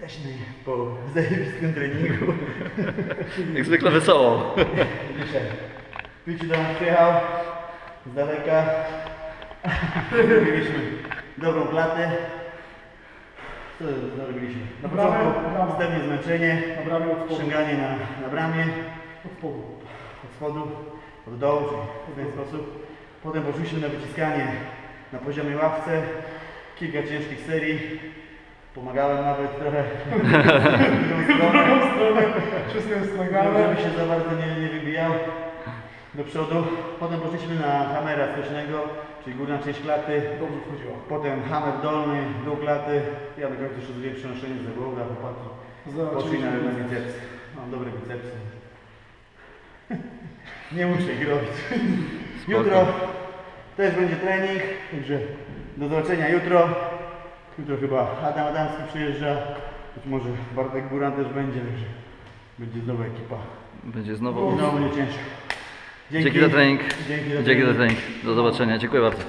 Teśny po zajebistym treningu. Jak zwykle wesoło. Dzisiaj. Do nas przyjechał z daleka. Robiliśmy dobrą klatę. Co zrobiliśmy? Na początku bramę. wstępnie zmęczenie, Na bramie od spodu. ściąganie na, na bramie, Od spodu. od spodu, od dołu, czyli w ten sposób. Potem poszliśmy na wyciskanie na poziomie ławce, kilka ciężkich serii. Pomagałem nawet trochę w drugą stronę. wszystko jest Żeby nagrane. się za bardzo nie, nie wybijał do przodu. Potem poszliśmy na hamera stocznego, czyli górna część klaty. Dobrze wchodziła. Potem hammer dolny, dół klaty. Ja na końcu jeszcze zrobiłem przenoszenie za głowę, a chłopaki poszli na, na bicepsy. Mam dobre bicepsy. nie muszę ich robić. Jutro też będzie trening, także do zobaczenia jutro. Jutro chyba Adam Adamski przyjeżdża. Być może Bartek Buran też będzie, także będzie znowu ekipa. Będzie I znowu. znowu będzie ciężko. Dzięki za trening. Dzięki za Dzięki za trening. Do zobaczenia. Dziękuję bardzo.